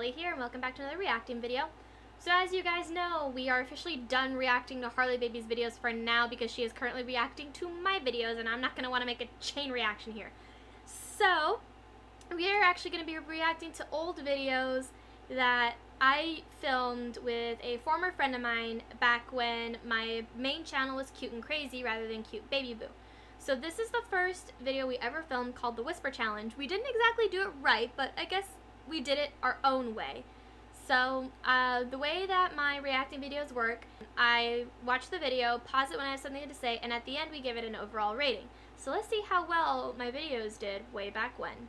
Here, and welcome back to another reacting video. So as you guys know, we are officially done reacting to Harley Baby's videos for now because she is currently reacting to my videos, and I'm not going to want to make a chain reaction here. So, we are actually going to be reacting to old videos that I filmed with a former friend of mine back when my main channel was Cute and Crazy rather than Cute Baby Boo. So this is the first video we ever filmed called the Whisper Challenge. We didn't exactly do it right, but I guess we did it our own way. So uh, the way that my reacting videos work, I watch the video, pause it when I have something to say, and at the end we give it an overall rating. So let's see how well my videos did way back when.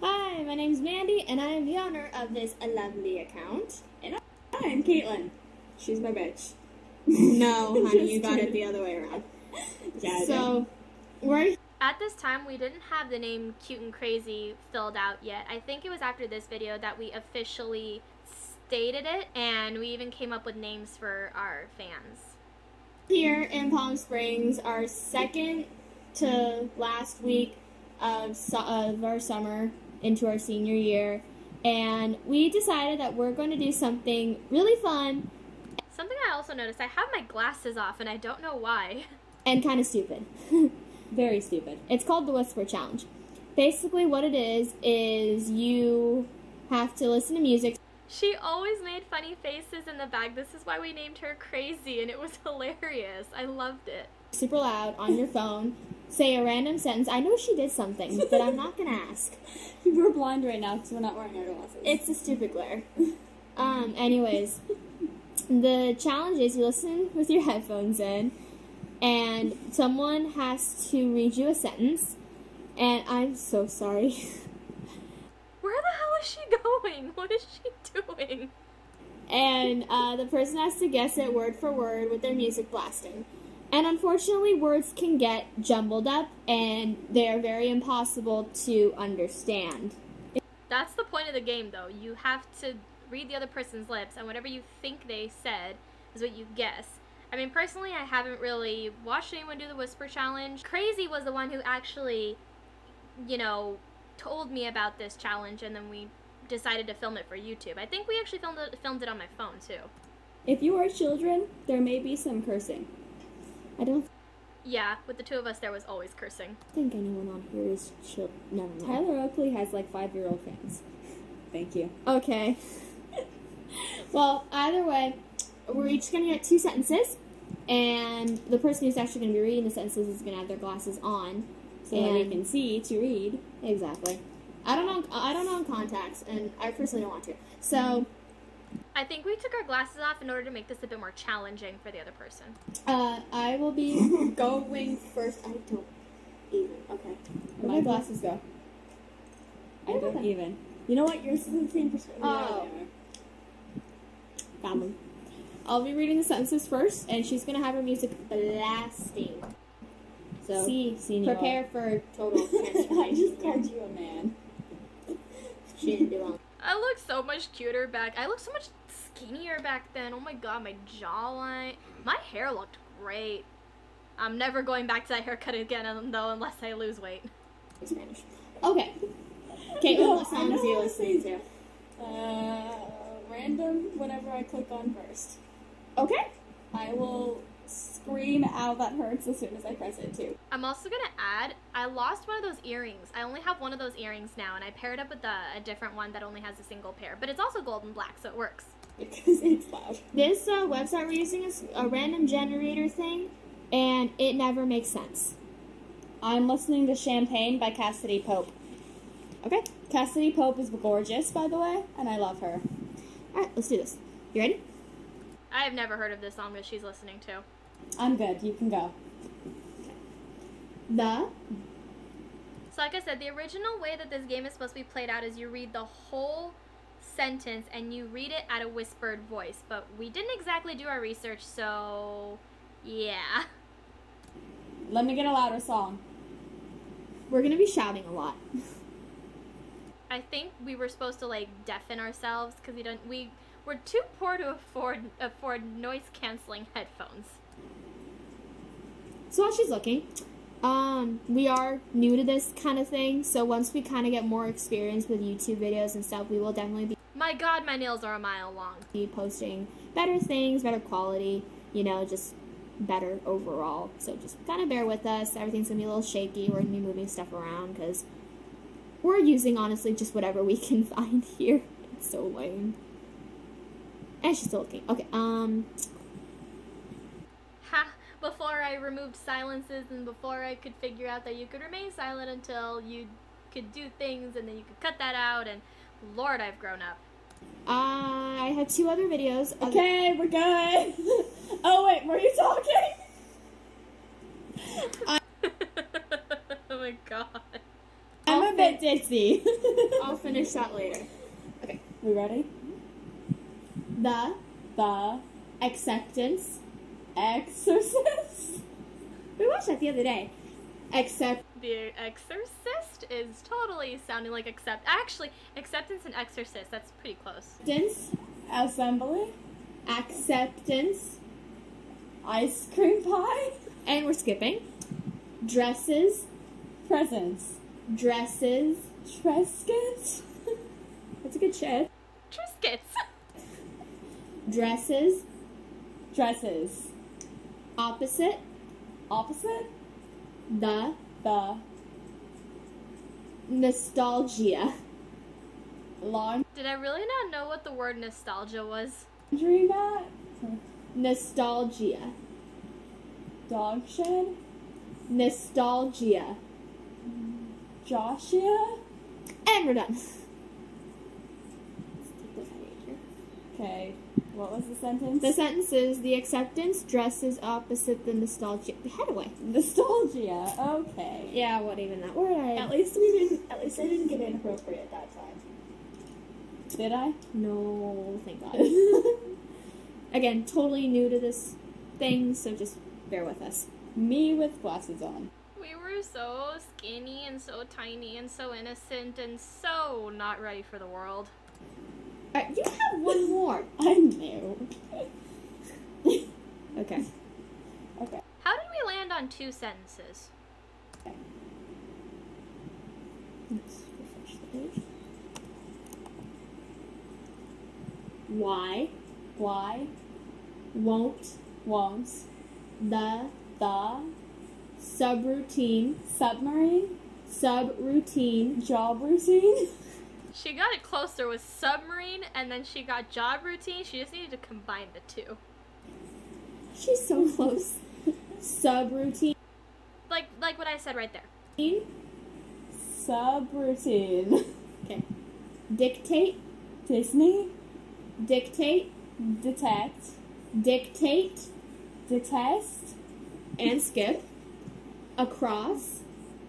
Hi, my name's Mandy, and I am the owner of this lovely account. And I'm Caitlin. She's my bitch. No, honey, you got it the other way around. Yeah, so, we're At this time, we didn't have the name Cute and Crazy filled out yet. I think it was after this video that we officially stated it, and we even came up with names for our fans. here in Palm Springs, our second to last week of, su- of our summer into our senior year, and we decided that we're going to do something really fun Something I also noticed, I have my glasses off, and I don't know why. and kind of stupid. Very stupid. It's called the Whisper Challenge. Basically, what it is is you have to listen to music. She always made funny faces in the bag. This is why we named her Crazy, and it was hilarious. I loved it. super loud on your phone, say a random sentence. I know she did something, but I'm not gonna ask. We're blind right now because we're not wearing our glasses. It's a stupid glare. Um, anyways, the challenge is you listen with your headphones in, and someone has to read you a sentence. And I'm so sorry. Where the hell is she going? What is she doing? and uh, the person has to guess it word for word with their music blasting. And unfortunately, words can get jumbled up, and they are very impossible to understand. That's the point of the game, though. You have to read the other person's lips, and whatever you think they said is what you guess. I mean, personally, I haven't really watched anyone do the Whisper Challenge. Crazy was the one who actually, you know, told me about this challenge, and then we decided to film it for YouTube. I think we actually filmed it, filmed it on my phone, too. if you are children, there may be some cursing. I don't Yeah, with the two of us, there was always cursing. I think anyone on here is chill. Never mind. Tyler Oakley has like five year old fans. Thank you. Okay. well, either way, we're each gonna get two sentences, and the person who's actually gonna be reading the sentences is gonna have their glasses on, So that they can see to read. Exactly. I don't know. I don't own contacts, and I personally don't want to. So, I think we took our glasses off in order to make this a bit more challenging for the other person. uh, I will be going first. I don't even. Okay. Where my glasses go? I don't even. You know what? Yours is the same perspective. Oh. Found them. I'll be reading the sentences first, and she's gonna have her music blasting. So, See, senior. prepare for total I just called you a man. She didn't do well. I look so much cuter back. I look so much skinnier back then. Oh my god, my jawline. My hair looked great. I'm never going back to that haircut again, um, though, unless I lose weight. Spanish. Okay. Caitlin, No, what I songs know are you listening to? Uh, random whenever I click on first. Okay. I will scream out that hurts as soon as I press it too. I'm also gonna add, I lost one of those earrings. I only have one of those earrings now, and I paired up with a, a different one that only has a single pair. But it's also gold and black, so it works. Because it's loud. This uh, website we're using is a random generator thing, and it never makes sense. I'm listening to Champagne by Cassadee Pope. Okay. Cassadee Pope is gorgeous, by the way, and I love her. All right, let's do this. You ready? I have never heard of this song that she's listening to. I'm good. You can go. The So, like I said, the original way that this game is supposed to be played out is you read the whole sentence and you read it at a whispered voice. But we didn't exactly do our research, so yeah. Let me get a louder song. we're gonna be shouting a lot. I think we were supposed to like deafen ourselves because we don't we we're too poor to afford afford noise canceling headphones. So while she's looking, Um, we are new to this kind of thing, so once we kind of get more experience with YouTube videos and stuff, we will definitely be- My god, my nails are a mile long. be posting better things, better quality, you know, just better overall. So just kind of bear with us. Everything's gonna be a little shaky. We're gonna be moving stuff around because we're using honestly just whatever we can find here. It's so lame. And she's still looking. Okay, um, Ha! Before I removed silences and before I could figure out that you could remain silent until you could do things and then you could cut that out and Lord, I've grown up. I had two other videos. of- Okay, we're good. oh wait, were you talking? oh my god. I'm a bit ditzy. I'll finish that later. Okay, we ready? The The acceptance. Exorcist. We watched that the other day. Accept. The Exorcist is totally sounding like accept. Actually, acceptance and exorcist. That's pretty close. Acceptance. Assembly. Acceptance. Ice cream pie. And we're skipping. Dresses. Presents. Dresses. Tresket. That's a good shit. Dresses. Dresses. Opposite. Opposite. The. The Nostalgia. laundry Did I really not know what the word nostalgia was? mat. Nostalgia. Dog shed. Nostalgia. Joshua. And we're done. Okay. What was the sentence? The sentence is the acceptance dresses opposite the nostalgia. Head away. Nostalgia. Okay. Yeah, what even that word I At least we didn't. At least I didn't get inappropriate that time. Did I? No, thank God. Again, totally new to this thing, so just bear with us. Me with glasses on. We were so skinny and so tiny and so innocent and so not ready for the world. Alright, you have one more. I knew. Okay. okay. How did we land on two sentences? Let's refresh the page. Why Why won't won't the the subroutine submarine subroutine job routine? She got it closer with submarine and then she got job routine. She just needed to combine the two. She's so close. subroutine Like like what I said right there. Subroutine. Okay. Dictate, Disney. dictate, Detect. dictate, Detest. and skip. Across,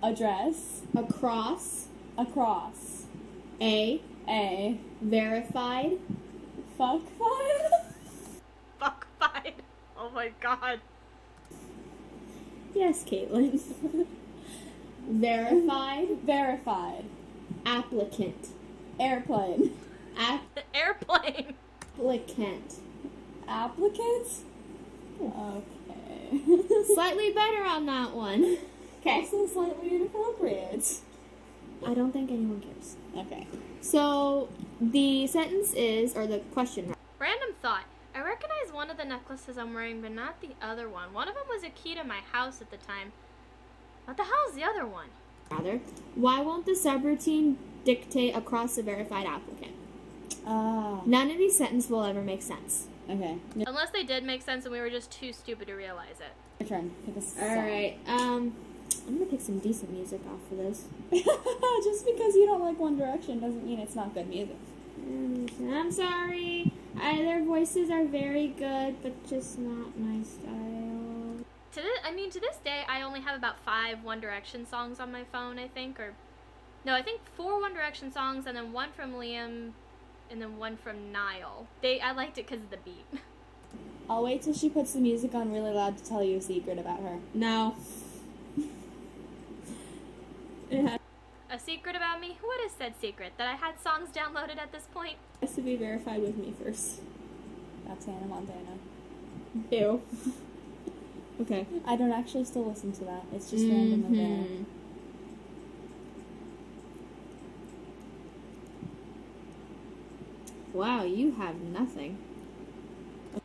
Address. across, Across. A, A. verified, Fuck file. Fuck fight. Oh my god. yes, Caitlin. verified, Verified. applicant, Airplane. App- Airplane. applicant. Applicant. Okay. Slightly better on that one. Okay. Also slightly inappropriate. I don't think anyone cares. Okay. So the sentence is, or the question Random thought. I recognize one of the necklaces I'm wearing, but not the other one. One of them was a key to my house at the time. What the hell is the other one? rather, why won't the subroutine dictate across a verified applicant? Ah. None of these sentences will ever make sense. Okay. Unless they did make sense and we were just too stupid to realize it. Your turn. Pick a song. All right. Um, I'm gonna pick some decent music off for this. Just because you don't like One Direction doesn't mean it's not good music. Mm, I'm sorry. I, their voices are very good, but just not my style. To this, I mean, to this day, I only have about five One Direction songs on my phone. I think, or no, I think four One Direction songs, and then one from Liam, and then one from Niall. They, I liked it because of the beat. I'll wait till she puts the music on really loud to tell you a secret about her. No. it has A secret about me? What is said secret? That I had songs downloaded at this point? Has to be verified with me first. That's Hannah Montana. Ew. Okay. I don't actually still listen to that. It's just random over there. Mhm. Wow, you have nothing.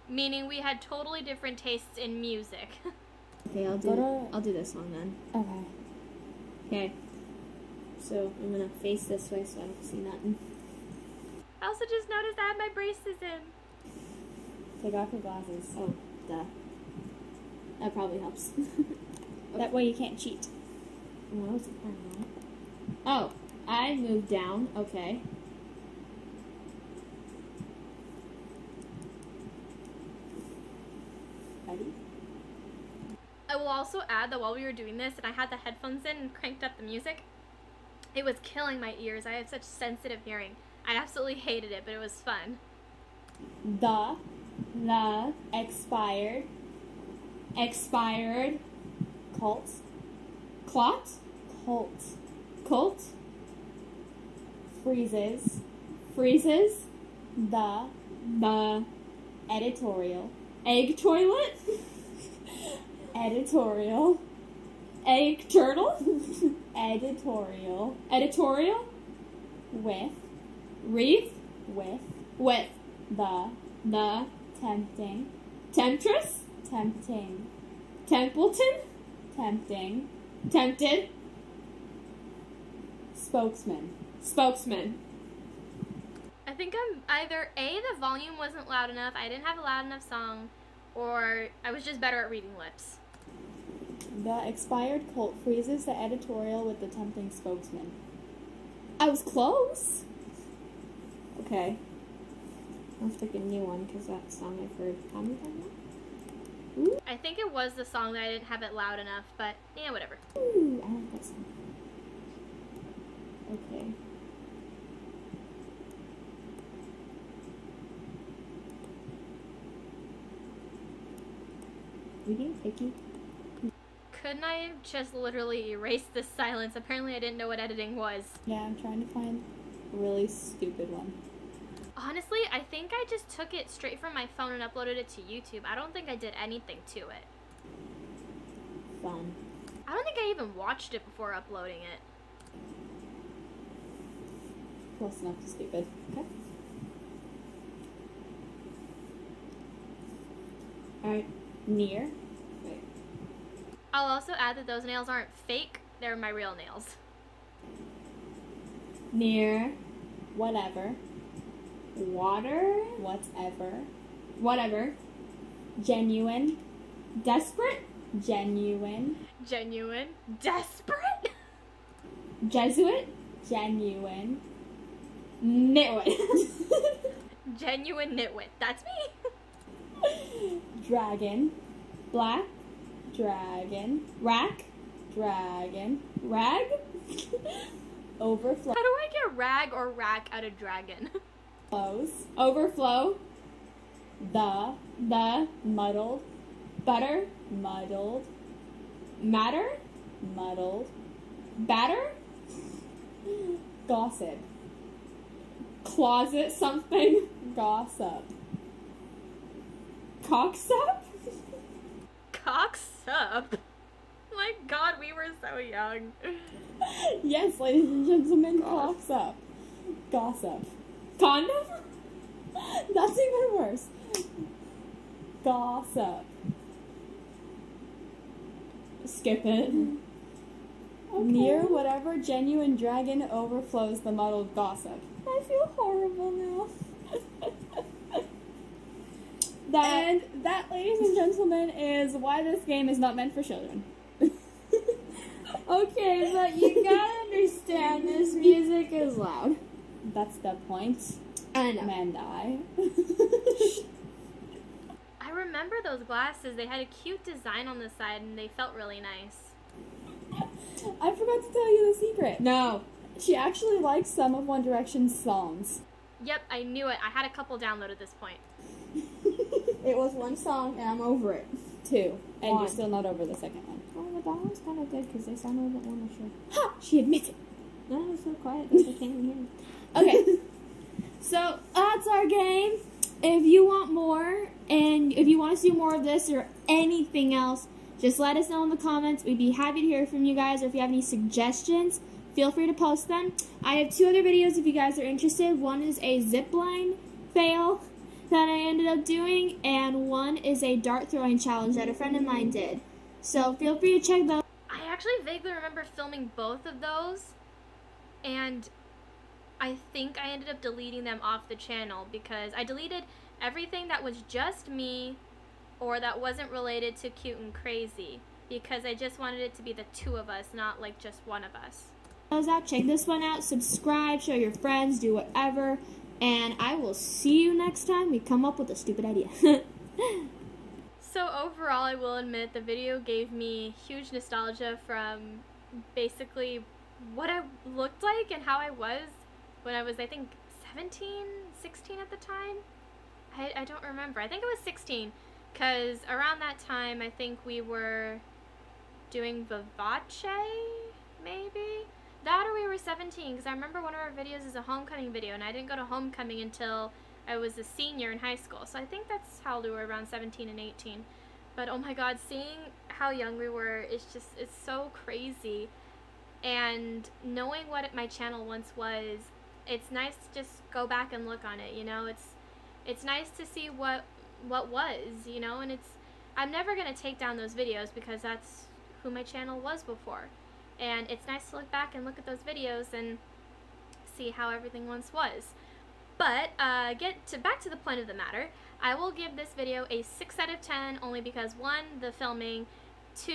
Meaning we had totally different tastes in music. Okay, I'll do. I'll do this one then. Okay. Okay. So I'm gonna face this way so I don't see nothing. I also just noticed I have my braces in. Take off your glasses. Oh, duh. That probably helps. That way you can't cheat. What was the plan, right? Oh, I moved down. Okay. Ready? I will also add that while we were doing this and I had the headphones in and cranked up the music, it was killing my ears. I have such sensitive hearing. I absolutely hated it, but it was fun. The, the, expired, Expired. cult, Clot. cult, Colt. freezes, Freezes. the, The editorial, egg toilet. editorial, Egg turtle. editorial, Editorial. with, Wreath. with, With the, the tempting, temptress. tempting, Templeton. tempting, Tempted. spokesman, Spokesman. I think I'm either A, the volume wasn't loud enough, I didn't have a loud enough song, or I was just better at reading lips. The expired cult freezes the editorial with the tempting spokesman. I was close. Okay. I'll pick a new one because that song I've heard how many times now? I think it was the song that I didn't have it loud enough, but yeah, whatever. Ooh, I like that song. Okay. We being picky? Couldn't I just literally erased this silence? Apparently, I didn't know what editing was. Yeah, I'm trying to find a really stupid one. Honestly, I think I just took it straight from my phone and uploaded it to YouTube. I don't think I did anything to it. Fun. I don't think I even watched it before uploading it. Close enough to stupid. Okay. Alright. Near. I'll also add that those nails aren't fake, they're my real nails. Near. Whatever. Water. Whatever. Whatever. Genuine. Desperate. Genuine. Genuine. Desperate? Jesuit. Genuine. Nitwit. Genuine nitwit. That's me. Dragon. Black. Dragon. Rack. Dragon. Rag. overflow. How do I get rag or rack out of dragon? Flows, Overflow. The. The. Muddled. Butter. Muddled. Matter. Muddled. Batter. Gossip. Closet something. Gossip. Cocksup. Cocks up. My god, we were so young. yes, ladies and gentlemen, gossip. Gossip. Condom. That's even worse. Gossip. Skip it. Near whatever genuine dragon overflows the muddled gossip. I feel horrible now. that, and that, ladies and gentlemen, is why this game is not meant for children. Okay, but you gotta understand this music is loud. That's the point. I know. Mandai. I remember those glasses. They had a cute design on the side and they felt really nice. I forgot to tell you the secret. No. She actually likes some of One Direction's songs. Yep, I knew it. I had a couple downloaded at this point. It was one song and I'm over it. Two. And One. you're still not over the second one. Oh, but that one's kind of good because they sound a little bit more mature. Ha! She admits it. No, it's so quiet they can't even hear. Okay. So that's our game. If you want more, and if you want to see more of this or anything else, just let us know in the comments. We'd be happy to hear from you guys, or if you have any suggestions, feel free to post them. I have two other videos if you guys are interested. One is a zip line fail that I ended up doing, and one is a dart throwing challenge that a friend of mine did. So feel free to check those. I actually vaguely remember filming both of those, and I think I ended up deleting them off the channel because I deleted everything that was just me or that wasn't related to Cute and Crazy because I just wanted it to be the two of us, not like just one of us. Those out, check this one out, subscribe, show your friends, do whatever, and I will see you next time we come up with a stupid idea. so overall, I will admit the video gave me huge nostalgia from basically what I looked like and how I was when I was, I think, 17, 16 at the time. I, I don't remember. I think it was 16 because around that time, I think we were doing Vivace, maybe? That or we were 17 because I remember one of our videos is a homecoming video and I didn't go to homecoming until I was a senior in high school. So I think that's how we were, around 17 and 18. But oh my god, seeing how young we were is just, it's so crazy. And knowing what my channel once was it's nice to just go back and look on it, you know? It's it's nice to see what what was, you know, and it's I'm never going to take down those videos because that's who my channel was before. And it's nice to look back and look at those videos and see how everything once was. But uh, get to back to the point of the matter. I will give this video a 6 out of 10 only because one, the filming, two,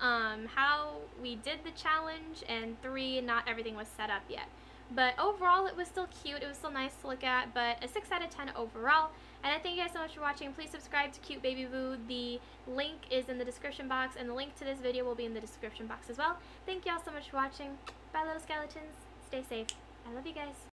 um, how we did the challenge, and three, not everything was set up yet. But overall, it was still cute. It was still nice to look at, but a 6 out of 10 overall. And I thank you guys so much for watching. Please subscribe to Cute Baby Boo. The link is in the description box, and the link to this video will be in the description box as well. Thank you all so much for watching. Bye, little skeletons. Stay safe. I love you guys.